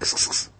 クスクスクス。